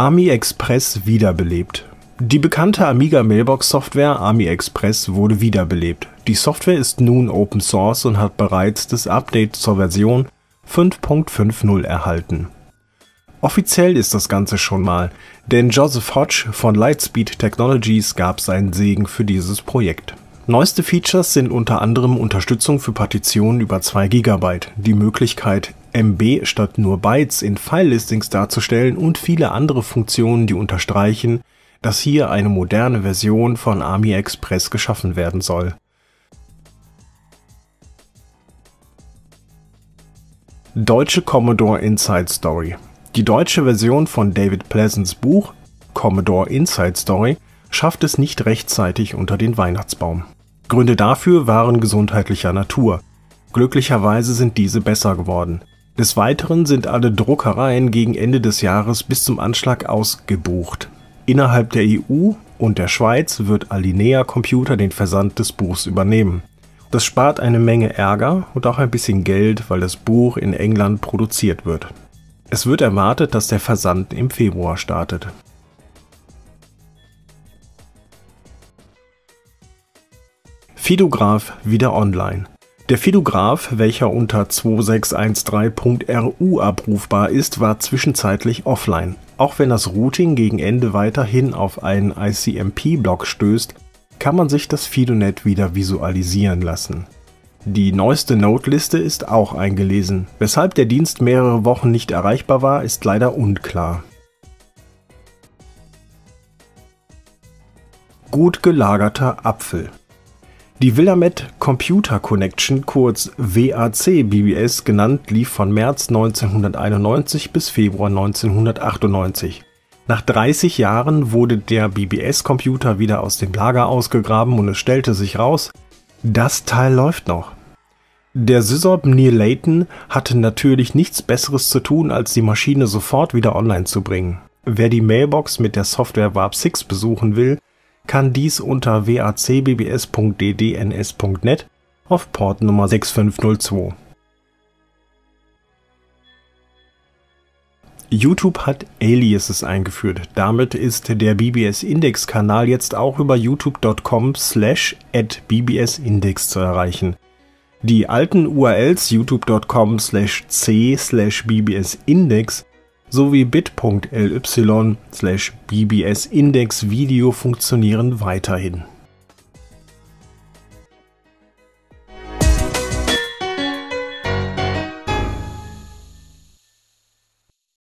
Ami Express wiederbelebt. Die bekannte Amiga Mailbox Software Ami Express wurde wiederbelebt. Die Software ist nun Open Source und hat bereits das Update zur Version 5.50 erhalten. Offiziell ist das Ganze schon mal, denn Joseph Hodge von Lightspeed Technologies gab seinen Segen für dieses Projekt. Neueste Features sind unter anderem Unterstützung für Partitionen über 2 GB, die Möglichkeit MB statt nur Bytes in File-Listings darzustellen und viele andere Funktionen, die unterstreichen, dass hier eine moderne Version von Army Express geschaffen werden soll. Deutsche Commodore Inside Story Die deutsche Version von David Pleasants Buch Commodore Inside Story schafft es nicht rechtzeitig unter den Weihnachtsbaum. Gründe dafür waren gesundheitlicher Natur. Glücklicherweise sind diese besser geworden. Des Weiteren sind alle Druckereien gegen Ende des Jahres bis zum Anschlag ausgebucht. Innerhalb der EU und der Schweiz wird Alinea Computer den Versand des Buchs übernehmen. Das spart eine Menge Ärger und auch ein bisschen Geld, weil das Buch in England produziert wird. Es wird erwartet, dass der Versand im Februar startet. Fidograph wieder online der Fidograph, welcher unter 2613.ru abrufbar ist, war zwischenzeitlich offline. Auch wenn das Routing gegen Ende weiterhin auf einen ICMP-Block stößt, kann man sich das Fidonet wieder visualisieren lassen. Die neueste Nodeliste ist auch eingelesen. Weshalb der Dienst mehrere Wochen nicht erreichbar war, ist leider unklar. Gut gelagerter Apfel die Willamette Computer Connection, kurz WAC BBS genannt, lief von März 1991 bis Februar 1998. Nach 30 Jahren wurde der BBS-Computer wieder aus dem Lager ausgegraben und es stellte sich raus, das Teil läuft noch. Der Sysob Neil Layton hatte natürlich nichts Besseres zu tun, als die Maschine sofort wieder online zu bringen. Wer die Mailbox mit der Software Warp 6 besuchen will, kann dies unter wacbbs.ddns.net auf Port Nummer 6502. YouTube hat Aliases eingeführt. Damit ist der BBS-Index-Kanal jetzt auch über youtube.com slash at bbsindex zu erreichen. Die alten URLs youtube.com slash c slash bbsindex sowie bit.ly/bbs-Index-Video funktionieren weiterhin